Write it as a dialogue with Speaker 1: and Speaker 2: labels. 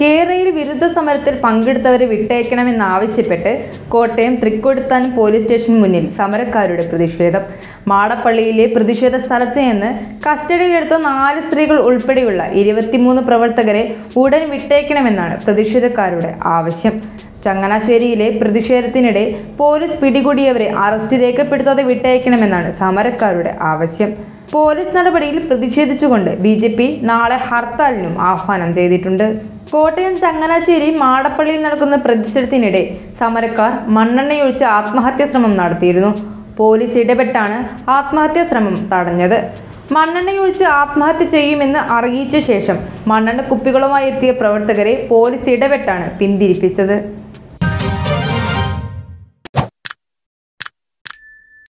Speaker 1: കേരളയിൽ വിരുദ്ധ സമരത്തിൽ പങ്കെടുത്തവരെ വിട്ടയക്കണമെന്നാവശ്യപ്പെട്ട് കോട്ടയം തൃക്കൊടുത്താൻ പോലീസ് സ്റ്റേഷന് മുന്നിൽ സമരക്കാരുടെ പ്രതിഷേധം. മാടപ്പള്ളിയിലെ പ്രതിഷേധ സ്ഥലത്ത് നിന്ന് കസ്റ്റഡിയിലെടുത്ത നാല് സ്ത്രീകൾ ഉൾപ്പെടെയുള്ള ഇരുപത്തിമൂന്ന് പ്രവർത്തകരെ ഉടൻ വിട്ടയക്കണമെന്നാണ് പ്രതിഷേധക്കാരുടെ ആവശ്യം. ചങ്ങനാശ്ശേരിയിലെ പ്രതിഷേധത്തിനിടെ പോലീസ് പിടികൂടിയവരെ അറസ്റ്റ് രേഖപ്പെടുത്താതെ വിട്ടയക്കണമെന്നാണ് സമരക്കാരുടെ ആവശ്യം. പോലീസ് നടപടിയിൽ പ്രതിഷേധിച്ചുകൊണ്ട് ബി ജെ പി നാളെ ഹർത്താലിനും ആഹ്വാനം ചെയ്തിട്ടുണ്ട്. കോട്ടയം ചങ്ങനാശ്ശേരി മാടപ്പള്ളിയിൽ നടക്കുന്ന പ്രതിഷേധത്തിനിടെ സമരക്കാർ മണ്ണെണ്ണയൊഴിച്ച് ആത്മഹത്യാ ശ്രമം നടത്തിയിരുന്നു. പോലീസ് ഇടപെട്ടാണ് ആത്മഹത്യാ ശ്രമം തടഞ്ഞത്. മണ്ണെണ്ണയൊഴിച്ച് ആത്മഹത്യ ചെയ്യുമെന്ന് അറിയിച്ച ശേഷം മണ്ണെണ്ണ കുപ്പികളുമായി എത്തിയ പ്രവർത്തകരെ പോലീസ് ഇടപെട്ടാണ് പിന്തിരിപ്പിച്ചത്.